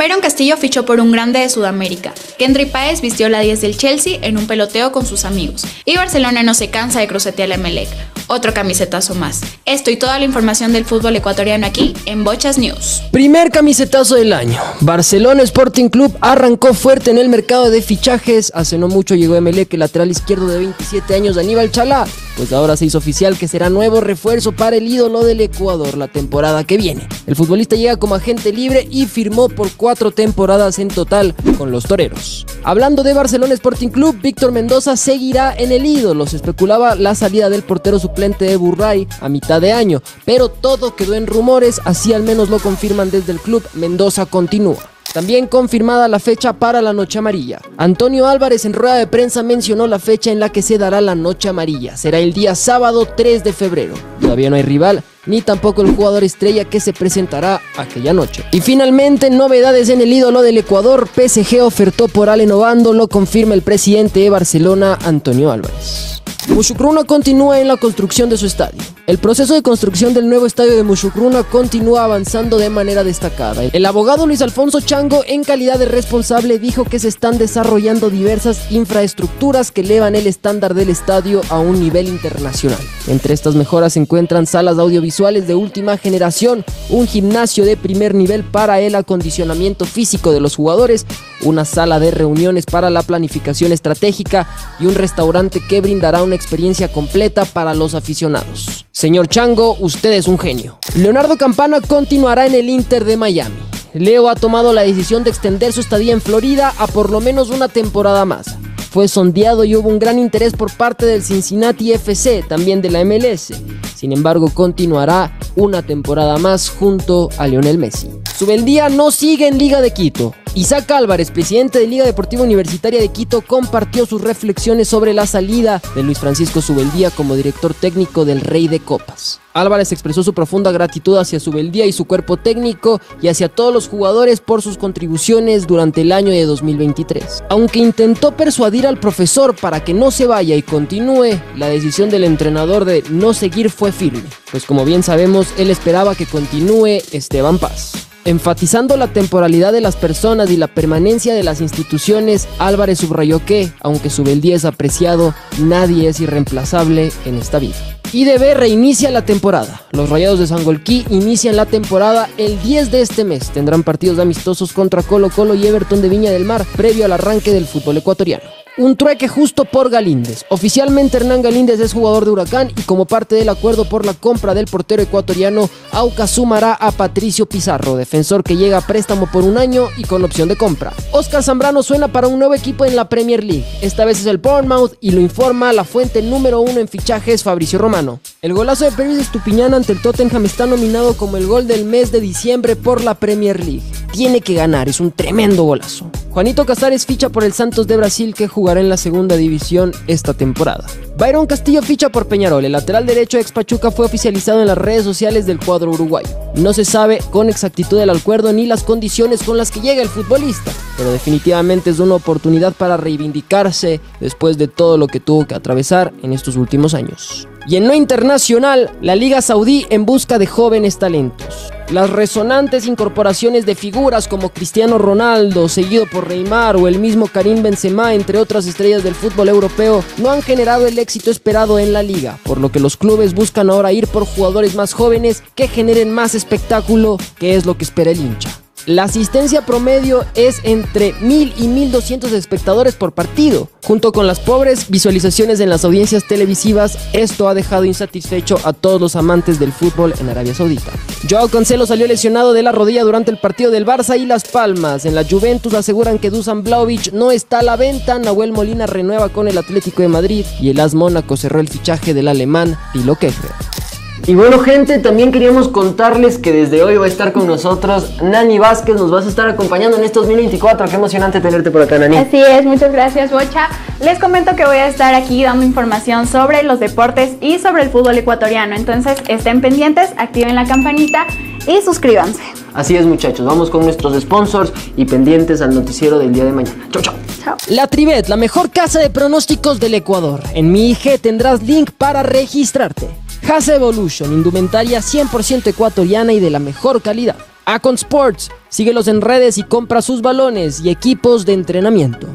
Byron Castillo fichó por un grande de Sudamérica. Kendry Páez vistió la 10 del Chelsea en un peloteo con sus amigos. Y Barcelona no se cansa de crucetear a Emelec. Otro camisetazo más. Esto y toda la información del fútbol ecuatoriano aquí en Bochas News. Primer camisetazo del año. Barcelona Sporting Club arrancó fuerte en el mercado de fichajes. Hace no mucho llegó Emelec, el lateral izquierdo de 27 años, Aníbal Chalá. Pues ahora se hizo oficial que será nuevo refuerzo para el ídolo del Ecuador la temporada que viene. El futbolista llega como agente libre y firmó por cuatro temporadas en total con los toreros. Hablando de Barcelona Sporting Club, Víctor Mendoza seguirá en el ídolo. Se especulaba la salida del portero suplente de Burray a mitad de año, pero todo quedó en rumores, así al menos lo confirman desde el club. Mendoza continúa. También confirmada la fecha para la Noche Amarilla. Antonio Álvarez en rueda de prensa mencionó la fecha en la que se dará la Noche Amarilla. Será el día sábado 3 de febrero. Todavía no hay rival, ni tampoco el jugador estrella que se presentará aquella noche. Y finalmente, novedades en el ídolo del Ecuador. PSG ofertó por Allen Obando, lo confirma el presidente de Barcelona, Antonio Álvarez. Mushukruna continúa en la construcción de su estadio. El proceso de construcción del nuevo estadio de Mushukruna continúa avanzando de manera destacada. El abogado Luis Alfonso Chango, en calidad de responsable, dijo que se están desarrollando diversas infraestructuras que elevan el estándar del estadio a un nivel internacional. Entre estas mejoras se encuentran salas audiovisuales de última generación, un gimnasio de primer nivel para el acondicionamiento físico de los jugadores, una sala de reuniones para la planificación estratégica y un restaurante que brindará una experiencia completa para los aficionados. Señor Chango, usted es un genio. Leonardo Campana continuará en el Inter de Miami. Leo ha tomado la decisión de extender su estadía en Florida a por lo menos una temporada más. Fue sondeado y hubo un gran interés por parte del Cincinnati FC, también de la MLS. Sin embargo, continuará una temporada más junto a Lionel Messi. Subeldía no sigue en Liga de Quito. Isaac Álvarez, presidente de Liga Deportiva Universitaria de Quito, compartió sus reflexiones sobre la salida de Luis Francisco Subeldía como director técnico del Rey de Copas. Álvarez expresó su profunda gratitud hacia Subeldía y su cuerpo técnico y hacia todos los jugadores por sus contribuciones durante el año de 2023. Aunque intentó persuadir al profesor para que no se vaya y continúe, la decisión del entrenador de no seguir fue firme, pues como bien sabemos, él esperaba que continúe Esteban Paz. Enfatizando la temporalidad de las personas y la permanencia de las instituciones, Álvarez subrayó que, aunque Subeldía es apreciado, nadie es irreemplazable en esta vida. IDB reinicia la temporada. Los Rayados de Sangolquí inician la temporada el 10 de este mes. Tendrán partidos amistosos contra Colo Colo y Everton de Viña del Mar previo al arranque del fútbol ecuatoriano. Un trueque justo por Galíndez. Oficialmente Hernán Galíndez es jugador de Huracán y como parte del acuerdo por la compra del portero ecuatoriano, Auca sumará a Patricio Pizarro, defensor que llega a préstamo por un año y con opción de compra. Oscar Zambrano suena para un nuevo equipo en la Premier League. Esta vez es el Bournemouth y lo informa la fuente número uno en fichajes Fabricio Romano. El golazo de Pervis Estupiñán ante el Tottenham está nominado como el gol del mes de diciembre por la Premier League. Tiene que ganar, es un tremendo golazo. Juanito Casares ficha por el Santos de Brasil que jugará en la segunda división esta temporada. Byron Castillo ficha por Peñarol. El lateral derecho ex Pachuca fue oficializado en las redes sociales del cuadro uruguayo. No se sabe con exactitud el acuerdo ni las condiciones con las que llega el futbolista, pero definitivamente es una oportunidad para reivindicarse después de todo lo que tuvo que atravesar en estos últimos años. Y en lo internacional, la Liga Saudí en busca de jóvenes talentos. Las resonantes incorporaciones de figuras como Cristiano Ronaldo, seguido por Neymar o el mismo Karim Benzema, entre otras estrellas del fútbol europeo, no han generado el éxito esperado en la liga, por lo que los clubes buscan ahora ir por jugadores más jóvenes que generen más espectáculo, que es lo que espera el hincha. La asistencia promedio es entre 1000 y 1200 espectadores por partido. Junto con las pobres visualizaciones en las audiencias televisivas, esto ha dejado insatisfecho a todos los amantes del fútbol en Arabia Saudita. Joao Cancelo salió lesionado de la rodilla durante el partido del Barça y Las Palmas. En la Juventus aseguran que Dusan Blaovic no está a la venta. Nahuel Molina renueva con el Atlético de Madrid y el AS Mónaco cerró el fichaje del alemán Tilo Keffer. Y bueno gente, también queríamos contarles que desde hoy va a estar con nosotros Nani Vázquez, nos vas a estar acompañando en este 2024, qué emocionante tenerte por acá Nani. Así es, muchas gracias Bocha. Les comento que voy a estar aquí dando información sobre los deportes y sobre el fútbol ecuatoriano, entonces estén pendientes, activen la campanita y suscríbanse. Así es muchachos, vamos con nuestros sponsors y pendientes al noticiero del día de mañana. Chau, chau. Chao. La Trivet, la mejor casa de pronósticos del Ecuador. En mi IG tendrás link para registrarte. Hase Evolution, indumentaria 100% ecuatoriana y de la mejor calidad. Acon Sports. Síguelos en redes y compra sus balones y equipos de entrenamiento.